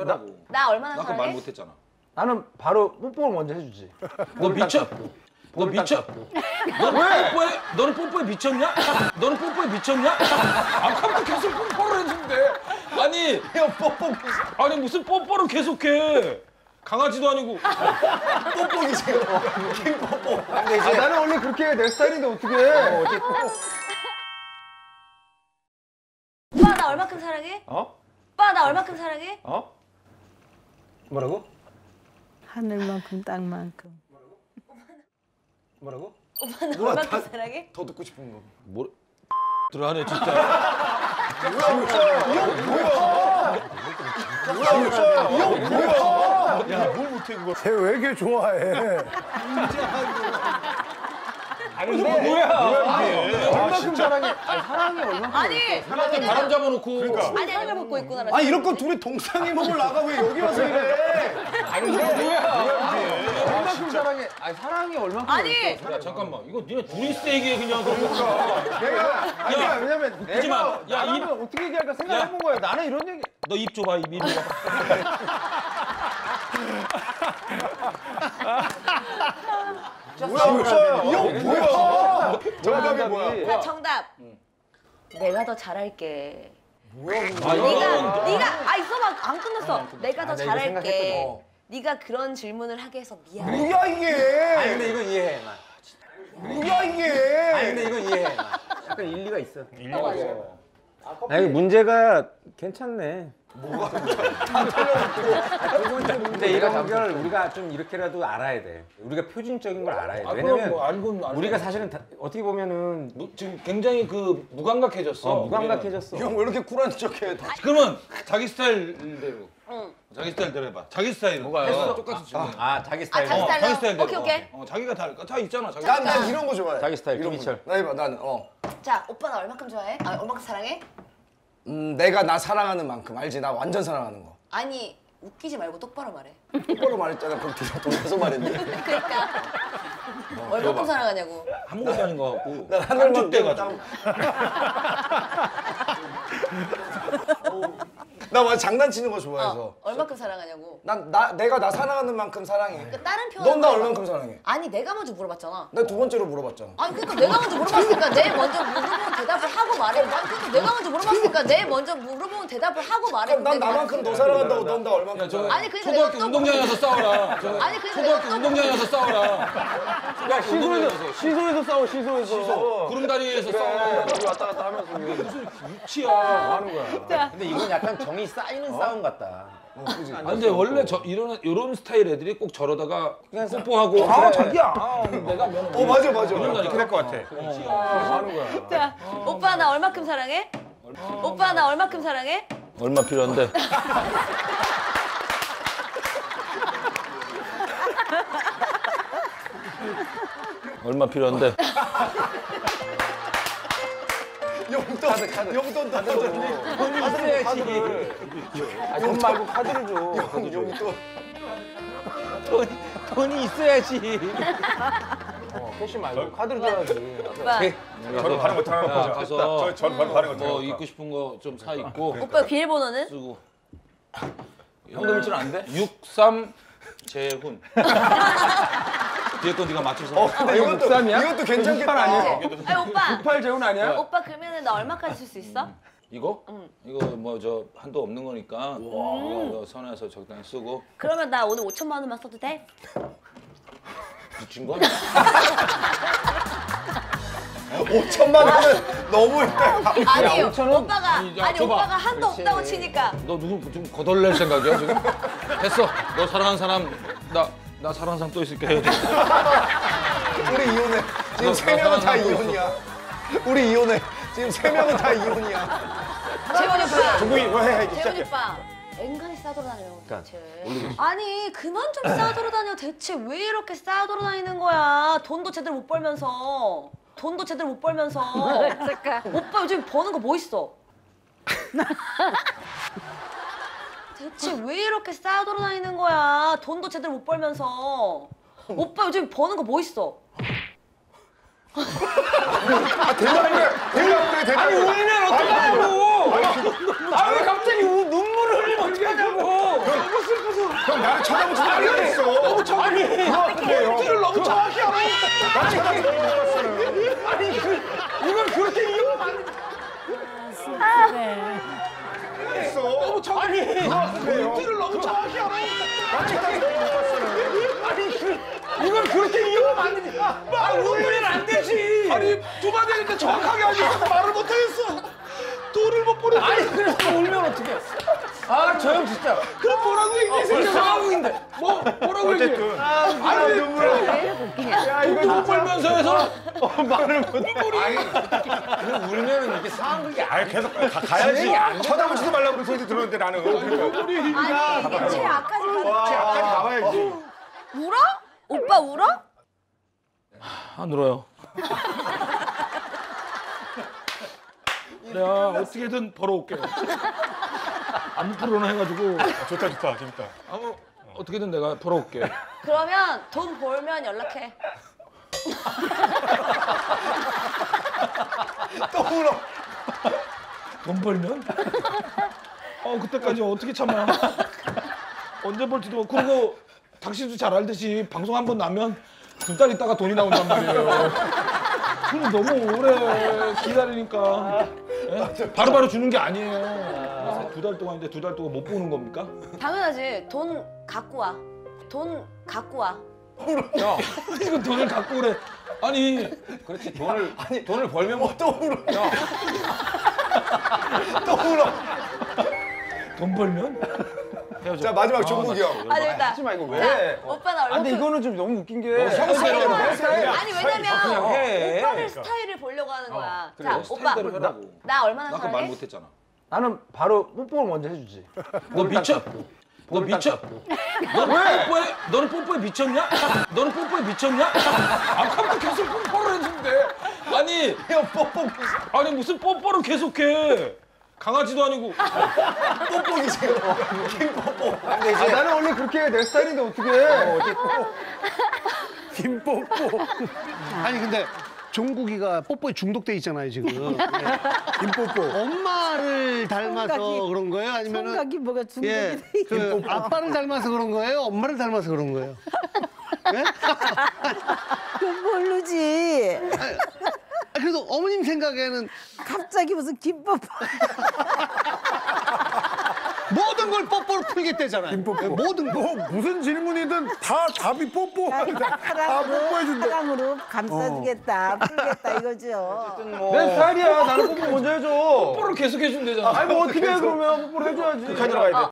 하라고. 나 얼마나 나 아까 말 사랑해? 못했잖아. 나는 바로 뽀뽀를 먼저 해주지. 너 미쳐? 너 미쳐? 너 뽀뽀에 너는 뽀뽀에 미쳤냐? 너는 뽀뽀에 미쳤냐? 아까부터 계속 뽀뽀를 했는데 아니 형 뽀뽀 아니 무슨 뽀뽀를 계속해? 강아지도 아니고 뽀뽀기세요. 킹 뽀뽀. 근데 아, 이제 나는 원래 그렇게 해. 내 스타일인데 어떻게 해? 오빠 나 얼마큼 사랑해? 어? 오빠 나 얼마큼 사랑해? 어? 뭐라고? 하늘만큼 땅만큼. 뭐라고? 오빠 나 얼마큼 사랑해? 더 듣고 싶은 거. 뭐 들어가네 진짜. 쟤왜 이렇게 좋아해? 아니 근데 뭐야? 얼마큼 사랑해? 아니 사랑이 얼마큼? 아니 하나님 바람 잡아놓고 아니 아니 벗고 있구나 나아 이럴 거 둘이 동상이 몸을 나가 왜 여기 와서 이래? 아니 근데 얼마큼 사랑해? 아니 사랑이 얼마큼? 아니 야 잠깐만 이거 니네 둘이 세게 그냥 그러니까 내가 아니 야, 왜냐면 웃기지 내가 마. 야, 나라면 어떻게 얘기할까 생각해본 거야. 나는 이런 얘기. 너 입 줘봐 입 입. 뭐야 뭐야? 이형 뭐야? 정답이 뭐야? 자 정답 내가 더 잘할게 아 네가 네가 아 있어봐 안 끝났어 내가 더나 이거 생각했거든. 잘할게 어. 네가 그런 질문을 하게 해서 미안해 뭐야 이게? 아니 근데 이건 이해해. 나. 뭐야 이게? 아니 근데 이건 이해해. 나. 약간 일리가 있어. 어, 맞아. 아니 문제가 괜찮네. 뭐가 문제 이런 걸 우리가 좀 이렇게라도 알아야 돼. 우리가 표준적인 걸 알아야 돼. 아, 왜냐면 뭐 알고는 알고. 우리가 사실은 다, 어떻게 보면은 무- 지금 굉장히 그 무감각해졌어. 어, 무감각해졌어. 형 왜 이렇게 쿨한 척해? 다 그러면 자기 스타일대로. 응. 자기 스타일대로 해봐. 자기 스타일. 뭐가요? 했어. 똑같이 지금. 아 자기 아 스타일. 자기 어, 스타일로 자기 스타일대로. 오케이 오케이 어, 자기가 다, 다 있잖아. 자기. 난, 난 이런 거 좋아해. 자기 스타일, 이런 김희철. 거. 나 해봐, 나는 어. 자 오빠 나 얼마큼 좋아해? 아 얼마큼 사랑해? 음, 내가 나 사랑하는 만큼 알지? 나 완전 사랑하는 거. 아니 웃기지 말고 똑바로 말해 똑바로 말했잖아. 그럼 뒤로 돌려서 말했네. 그러니까 얼마큼 사랑하냐고 아무것도 아닌 것 같고. 난 하늘만 깐죽대가지고. 나 완전 장난치는 거 어, 좋아해서. 얼마큼 사랑하냐고 난 나 내가 나 사랑하는 만큼 사랑해. 그 다른 표현 넌 나 얼만큼 사랑해? 아니 내가 먼저 물어봤잖아 나두 번째로 물어봤잖아. 아니 그러니까 내가 먼저 물어봤으니까 내 먼저 물어보면 대답을 하고 말해 아니 그러니까 내가 먼저 물어봤으니까 내 먼저 물어보면 대답을 하고 말해 그럼 난 나만큼 너 사랑한다고 넌 나 얼만큼 야, 저 사랑해? 아니 그러니까 초등학교 내가 또 운동장에 가서 싸워라. 저 아니 그러니까 초등학교 내가 또 운동장에 가서 싸워라. 야 시소에서 시소에서 싸워 시소에서. 구름다리에서 싸워라. 우리 왔다 갔다 하면서 무슨 유치야. 뭐 하는 거야? 근데 이건 약간 정이 쌓이는 싸움 같다. 어, 그지? 아, 근데 원래 저 이런 이런 스타일 애들이 꼭 저러다가 뽀뽀하고 아 자기야 아, 내가 면어 맞아 맞아. 이런다니까 그럴 것 같아. 뭐 하는 거야? 자 오빠 나 얼마큼 사랑해? 오빠 나 얼마큼 사랑해? 얼마 필요한데? 얼마 필요한데? 용돈 용돈 다 터졌니? 아니, 돈 말고 카드를 줘. 용돈. 돈이 있어야지. 어, 캐시 말고 카드를 줘야지. 오빠 저는 발음 못하는 야, 거죠. 가서 저, 전 발음 발음 못하는 뭐 거. 입고 싶은 거 좀 사 입고 오빠 비밀번호는? 쓰고 현금 일치는 안 돼? 63 재훈 뒤에 거 네가 맞춰서 어 근데 이거 이것도 육삼이야? 이것도 괜찮겠다. 아니에요? 아니 오빠 98 재훈 아니야? 오빠 그러면은 나 얼마까지 쓸 수 있어? 이거? 이거 뭐 저 한도 없는 거니까 이거 선에서 적당히 쓰고 그러면 나 오늘 5천만 원만 써도 돼? 미친 거? 5천만 원은 너무 있다. 아니 오천 원? 오빠가 아니. 오빠가 한도 없다고 치니까 너 누구 좀 거덜낼 생각이야 지금? 됐어. 너 사랑하는 사람 나 나 사랑하는 사람 또 있을게 헤어져. 우리 이혼해. 지금 세 명은 다 이혼이야. 우리 이혼해. 지금 세 명은 다 이혼이야. 재훈이 오빠 중국이 뭐 해? 재훈이 오빠 앵간히 싸돌아다녀 대체 아니 그만 좀 싸돌아다녀 대체 왜 이렇게 싸돌아다니는 거야 돈도 제대로 못 벌면서 돈도 제대로 못 벌면서 오빠 요즘 버는 거 뭐 있어 대체 왜 이렇게 싸 돌아다니는 거야 돈도 제대로 못 벌면서 오빠 요즘 버는 거 뭐 있어 대답을 해. 대답을 해. 대답을 해. 울면 어떡하냐고! 아 왜 갑자기 우, 눈물을 흘려? 울면 어떡하냐고. 너무 슬퍼서. 형 나를 쳐다보지 말라 그랬어. 너무 아니, 포인트를 너무 정확히 알아. 아니, 그, 이걸 그렇게 이용하면 안 돼. 했어. 정확히. 포인트를 너무 정확히 알아. 아니, 그, 이걸 그렇게 이용하면 안 되지. 아, 울면 안 되지. 아니, 두 마디 했는데 정확하게 하니까 말을 못 하겠어. 돈을 못 보내. 아니, 그래서 울면 어떡해. 아, 저 형 진짜. 그럼 뭐라고 얘기해? 생각 상황인데. 뭐, 뭐라고 얘기해? 어쨌든. 아니, 야, 이거 돈 벌면서 해서 말을 못 해. 울면은 이게 상황극이 안 아니 계속 가, 가야지. 쳐다보지도 말라고 그런 소리 들었는데 나는. 그러니까. 아니 제일 앞까지 가. 앞까지 가봐야지. 울어? 오빠 울어? 안 울어요. 내가 어떻게든 벌어올게요. 아무 프로나 해가지고 좋다 좋다 재밌다. 아무 어떻게든 내가 벌어올게. 그러면 돈 벌면 연락해. 또 울어. 돈 벌면? 어 그때까지 어떻게 참아? 언제 벌지도 모르고 그리고 당신도 잘 알듯이 방송 한 번 나면 두 달 있다가 돈이 나온단 말이에요. 그럼 너무 오래 기다리니까 예? 바로 바로 주는 게 아니에요. 두 달 동안인데 두 달 동안 못 보는 겁니까? 당연하지. 돈 갖고 와. 돈 갖고 와. 야, 이거 돈을 갖고 그래. 아니 그렇지. 돈을, 돈을 벌면 뭐. 또 울어. 야, 또 울어. 돈 벌면 헤어져. 자 마지막 종국이 형. 아니 일단. 하지 마 이거 자, 왜? 오빠 나아 근데. 이거는 좀 너무 웃긴 게. 스타일. 아니 왜냐면 해. 오빠를 스타일을 보려고 하는 거야. 자 오빠. 나 얼마나 나 아까 말? 못했잖아. 나는 바로 뽀뽀를 먼저 해주지. 너 미쳐? 너 미쳐? 너 뽀뽀에 너는 뽀뽀에 미쳤냐? 너는 뽀뽀에 미쳤냐? 아까부터 계속 뽀뽀를 했는데 아니 형 뽀뽀 아니 무슨 뽀뽀를 계속해? 강아지도 아니고 뽀뽀기세요. king 뽀뽀. 아 나는 원래 그렇게 내 스타일인데 어떻게 해? 김뽀뽀. 아니 근데 종국이가 뽀뽀에 중독돼 있잖아요 지금. 김뽀뽀. 엄마를 닮아서 성각이- 그런 거예요? 아니면은 생각이 뭐가 중독이 예, 돼 있어. 그 아빠를 닮아서 그런 거예요? 엄마를 닮아서 그런 거예요? 예? 그건 모르지. 아, 그래도 어머님 생각에는 갑자기 무슨 김밥 모든 걸 뽀뽀로 풀겠대잖아요. 예, 모든 거. 무슨 질문이든 다 답이 뽀뽀. 다 뽀뽀해준다. 사랑으로 감싸주겠다, 풀겠다 이거죠. 내 스타일이야. 나는 뽀뽀 먼저 해줘. 뽀뽀를 계속 해주면 되잖아. 아니 뭐 어떻게 해 그러면 뽀뽀를 해줘야지. 북한 들어가야 돼.